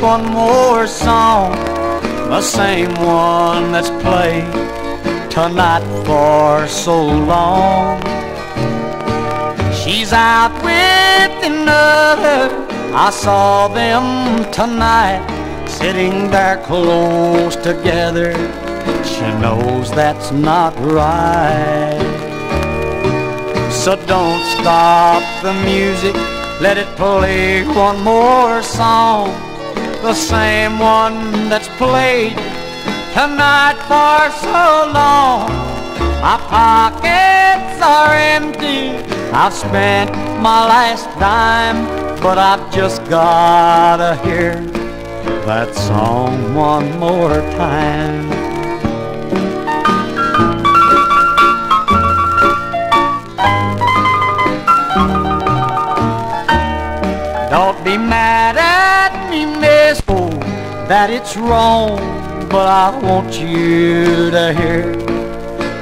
one more song, the same one that's played tonight for so long. She's out with another. I saw them tonight, sitting there close together. She knows that's not right. So don't stop the music, let it play one more song. The same one that's played tonight for so long. My pockets are empty, I've spent my last dime, but I've just gotta hear that song one more time. Don't be mad that it's wrong, but I want you to hear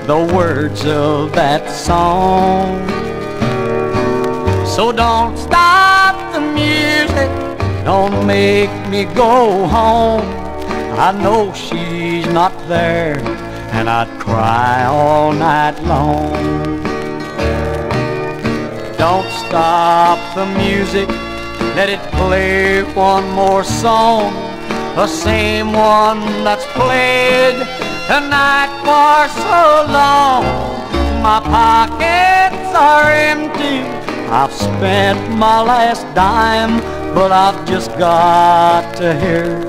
the words of that song. So don't stop the music, don't make me go home. I know she's not there, and I'd cry all night long. Don't stop the music, let it play one more song, the same one that's played tonight for so long. My pockets are empty, I've spent my last dime, but I've just got to hear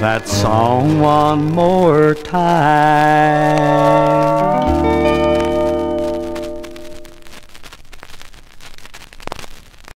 that song one more time.